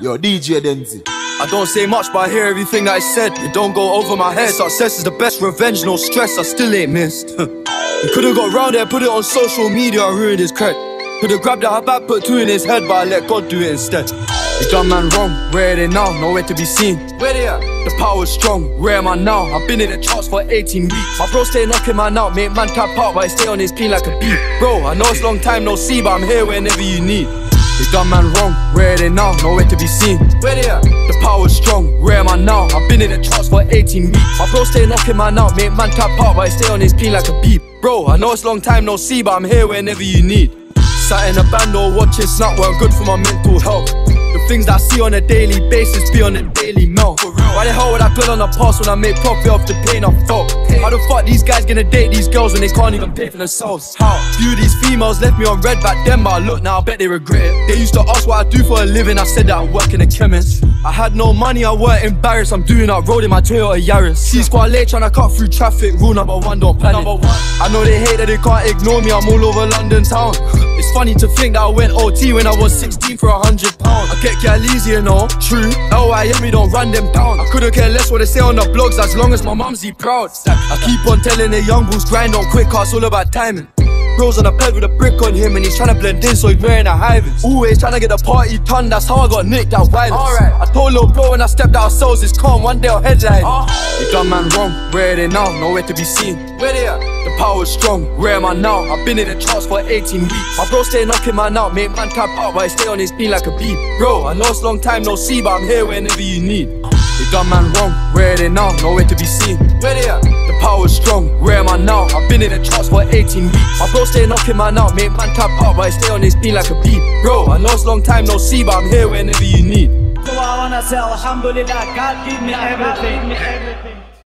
Yo, DJ Denzi. I don't say much, but I hear everything that I said. It don't go over my head. Success is the best revenge, no stress. I still ain't missed. he could've got round there, put it on social media, I ruined his cred. Could've grabbed that back, put two in his head, but I let God do it instead. He done man wrong, where are they now? Nowhere to be seen. Where they at? The power's strong, where am I now? I've been in the charts for 18 weeks. My bro stay knocking man out, make man tap out, but I stay on his pin like Khabib. Bro, I know it's long time no see, but I'm here whenever you need. They done man wrong, where are they now? Nowhere to be seen. Where they at? The power's strong, where am I now? I've been in the charts for 18 weeks. My bro stay knocking man out, make man tap out, but I stay on his pin like Khabib. Bro, I know it's long time no see, but I'm here whenever you need. Sat in a band or watching snap weren't good for my mental health. The things that I see on a daily basis be on a daily melt. Why the hell would I dwell on the past when I make profit off the pain I felt? How the fuck these guys gonna date these girls when they can't even pay for themselves? How? Few of these females left me on red back then, but I look now, I bet they regret it. They used to ask what I do for a living, I said that I work in a chemist. I had no money, I weren't embarrassed. I'm doing that road in my Toyota Yaris. See squad late trying to cut through traffic. Rule number one, don't panic. Number one. I know they hate that they can't ignore me. I'm all over London town. It's funny to think that I went OT when I was 16 for a hundred pounds. I get gal easy, know. True. Hear me, don't run them down. I couldn't care less what they say on the blogs as long as my mumsy proud. I keep on telling the young bulls grind on quick, cause all about timing. Bros on a peg with a brick on him and he's trying to blend in so he's wearing a vis. Always trying to get the party done, that's how I got nicked that violence. Alright, I told little bro when I stepped out of souls, it's calm, one day I'll headline. Uh. You done man wrong, where are they now? Nowhere to be seen. Where they at? The power's strong, where am I now? I've been in the charts for 18 weeks. My bro stay knocking man out, make man tap out, but I stay on his beat like Khabib. Bro, I know it's long time no see, but I'm here whenever you need. They done man wrong, where are they now? Nowhere to be seen. The 18 weeks. My bro stay knocking man out, make man tap out, but I stay on his beat like Khabib. Bro, I know it's long time no see, but I'm here whenever you need. So I wanna say Alhamdulillah, God give me everything.